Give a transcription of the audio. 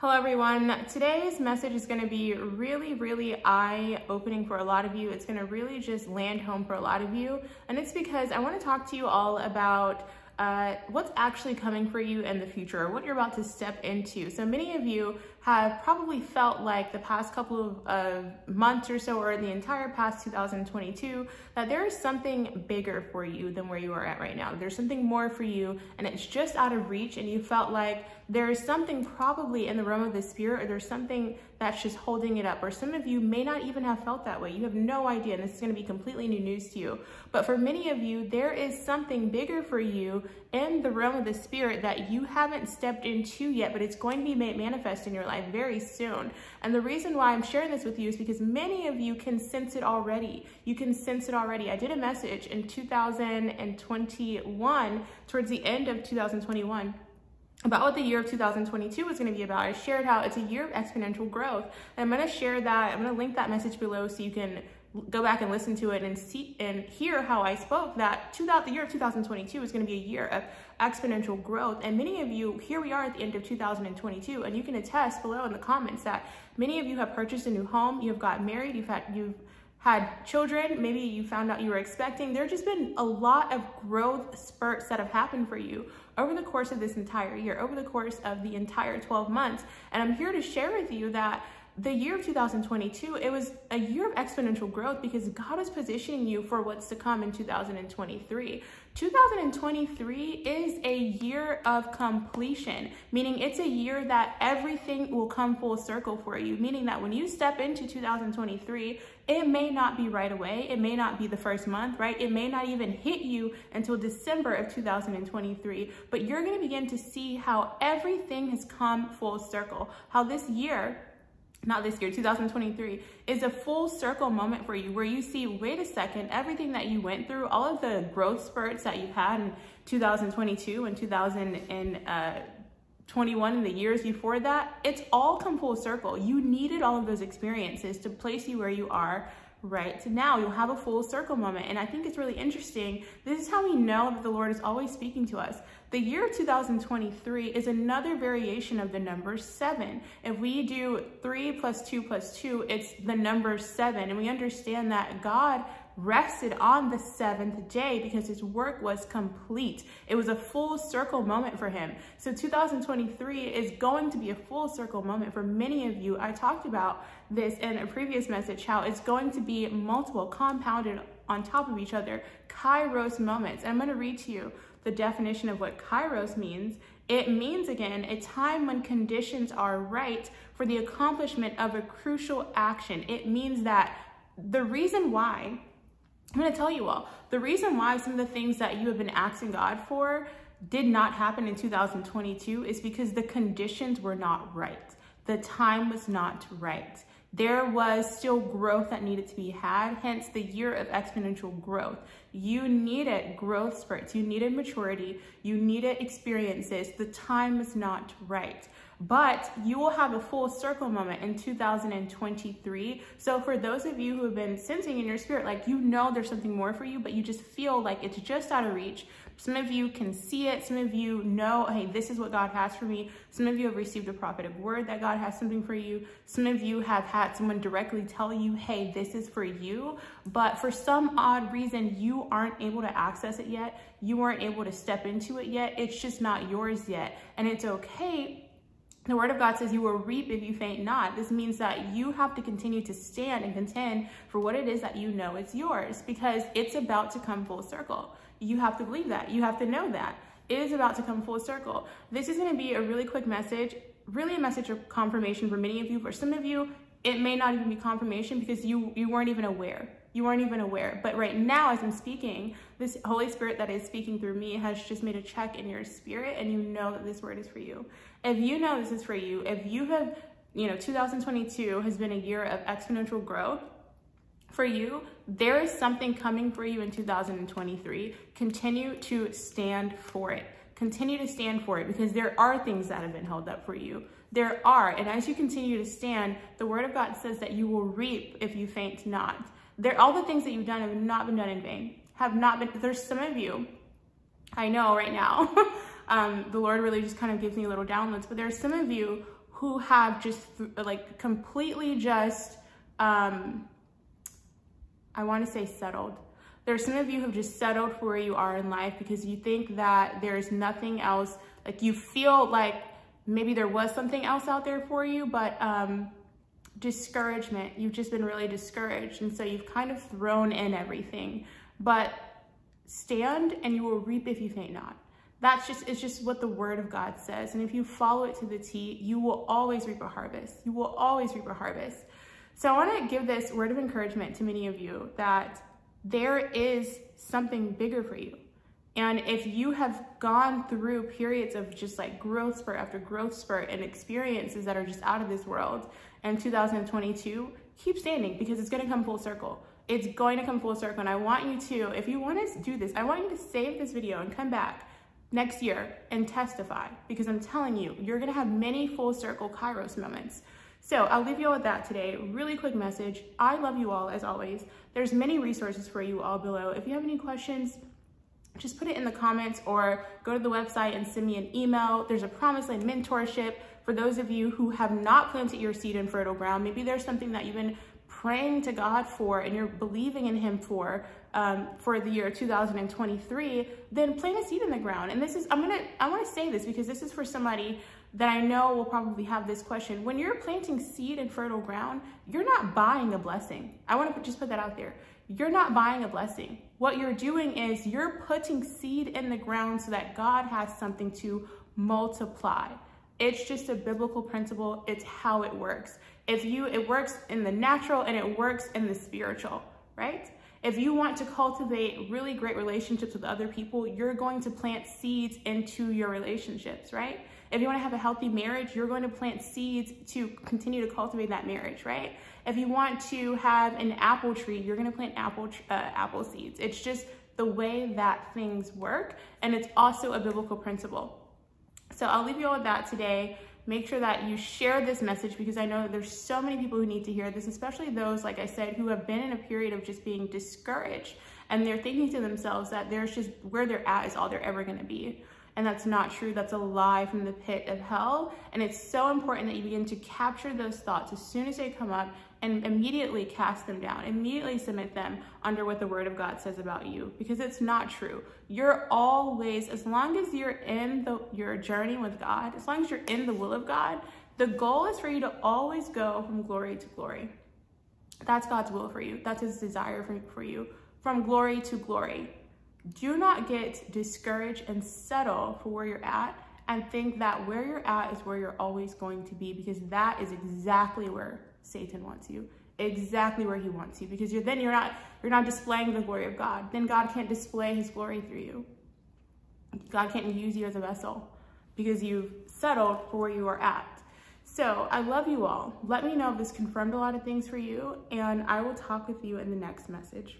Hello everyone. Today's message is going to be really, really eye-opening for a lot of you. It's going to really just land home for a lot of you. And it's because I want to talk to you all about uh, what's actually coming for you in the future, what you're about to step into. So many of you have probably felt like the past couple of months or so, or the entire past 2022, that there is something bigger for you than where you are at right now. There's something more for you, and it's just out of reach, and you felt like there is something probably in the realm of the spirit, or there's something that's just holding it up. Or some of you may not even have felt that way. You have no idea, and this is going to be completely new news to you. But for many of you, there is something bigger for you in the realm of the spirit that you haven't stepped into yet, but it's going to be made manifest in your life very soon. And the reason why I'm sharing this with you is because many of you can sense it already. You can sense it already. I did a message in 2021, towards the end of 2021, about what the year of 2022 was going to be about. I shared how it's a year of exponential growth. And I'm going to share that, I'm going to link that message below so you can go back and listen to it and see and hear how I spoke that throughout the year of 2022 is going to be a year of exponential growth. And many of you, here we are at the end of 2022, and you can attest below in the comments that many of you have purchased a new home, you've got married, you've had you've had children, maybe you found out you were expecting. There just been a lot of growth spurts that have happened for you over the course of this entire year, over the course of the entire 12 months. And I'm here to share with you that the year of 2022, it was a year of exponential growth because God is positioning you for what's to come in 2023. 2023 is a year of completion, meaning it's a year that everything will come full circle for you, meaning that when you step into 2023, it may not be right away. It may not be the first month, right? It may not even hit you until December of 2023, but you're going to begin to see how everything has come full circle, how this year not this year, 2023, is a full circle moment for you where you see, wait a second, everything that you went through, all of the growth spurts that you had in 2022 and 2021 and the years before that, it's all come full circle. You needed all of those experiences to place you where you are right now. You'll have a full circle moment. And I think it's really interesting. This is how we know that the Lord is always speaking to us. The year 2023 is another variation of the number seven. If we do three plus two plus two, it's the number seven. And we understand that God rested on the seventh day because his work was complete. It was a full circle moment for him. So 2023 is going to be a full circle moment for many of you. I talked about this in a previous message, how it's going to be multiple compounded on top of each other, kairos moments. And I'm gonna read to you the definition of what kairos means, it means again a time when conditions are right for the accomplishment of a crucial action. It means that the reason why, I'm gonna tell you all, the reason why some of the things that you have been asking God for did not happen in 2022 is because the conditions were not right. The time was not right there was still growth that needed to be had, hence the year of exponential growth. You needed growth spurts, you needed maturity, you needed experiences. The time is not right. But you will have a full circle moment in 2023. So for those of you who have been sensing in your spirit, like you know there's something more for you, but you just feel like it's just out of reach, some of you can see it. Some of you know, hey, this is what God has for me. Some of you have received a prophetic word that God has something for you. Some of you have had someone directly tell you, hey, this is for you. But for some odd reason, you aren't able to access it yet. You aren't able to step into it yet. It's just not yours yet. And it's okay the word of God says you will reap if you faint not. This means that you have to continue to stand and contend for what it is that you know is yours because it's about to come full circle. You have to believe that. You have to know that. It is about to come full circle. This is going to be a really quick message, really a message of confirmation for many of you. For some of you, it may not even be confirmation because you, you weren't even aware. You weren't even aware. But right now, as I'm speaking, this Holy Spirit that is speaking through me has just made a check in your spirit and you know that this word is for you. If you know this is for you, if you have, you know, 2022 has been a year of exponential growth, for you, there is something coming for you in 2023. Continue to stand for it. Continue to stand for it because there are things that have been held up for you. There are, and as you continue to stand, the word of God says that you will reap if you faint not. There, all the things that you've done have not been done in vain. Have not been. There's some of you, I know right now, um, the Lord really just kind of gives me little downloads. But there's some of you who have just like completely just, um, I want to say settled. There's some of you who have just settled for where you are in life because you think that there's nothing else, like you feel like maybe there was something else out there for you, but um, discouragement, you've just been really discouraged. And so you've kind of thrown in everything, but stand and you will reap if you faint not. That's just, it's just what the word of God says. And if you follow it to the T, you will always reap a harvest. You will always reap a harvest. So I want to give this word of encouragement to many of you that there is something bigger for you. And if you have gone through periods of just like growth spurt after growth spurt and experiences that are just out of this world in 2022, keep standing because it's going to come full circle. It's going to come full circle. And I want you to, if you want to do this, I want you to save this video and come back next year and testify because I'm telling you, you're going to have many full circle Kairos moments. So I'll leave you all with that today. Really quick message. I love you all as always. There's many resources for you all below. If you have any questions, just put it in the comments or go to the website and send me an email. There's a Promise Land mentorship for those of you who have not planted your seed in fertile ground. Maybe there's something that you've been praying to God for and you're believing in him for um, for the year 2023, then plant a seed in the ground. And this is, I'm gonna, I wanna say this because this is for somebody that I know will probably have this question. When you're planting seed in fertile ground, you're not buying a blessing. I wanna just put that out there. You're not buying a blessing. What you're doing is you're putting seed in the ground so that God has something to multiply. It's just a biblical principle. It's how it works. If you, it works in the natural and it works in the spiritual, right? If you want to cultivate really great relationships with other people, you're going to plant seeds into your relationships, right? If you want to have a healthy marriage, you're going to plant seeds to continue to cultivate that marriage, right? If you want to have an apple tree, you're going to plant apple uh, apple seeds. It's just the way that things work, and it's also a biblical principle. So I'll leave you all with that today. Make sure that you share this message because I know that there's so many people who need to hear this, especially those, like I said, who have been in a period of just being discouraged and they're thinking to themselves that there's just where they're at is all they're ever going to be. And that's not true. That's a lie from the pit of hell. And it's so important that you begin to capture those thoughts as soon as they come up and immediately cast them down, immediately submit them under what the word of God says about you because it's not true. You're always, as long as you're in the, your journey with God, as long as you're in the will of God, the goal is for you to always go from glory to glory. That's God's will for you. That's his desire for, for you, from glory to glory. Do not get discouraged and settle for where you're at and think that where you're at is where you're always going to be because that is exactly where Satan wants you. Exactly where he wants you because you're then you're not you're not displaying the glory of God. Then God can't display his glory through you. God can't use you as a vessel because you've settled for where you are at. So I love you all. Let me know if this confirmed a lot of things for you and I will talk with you in the next message.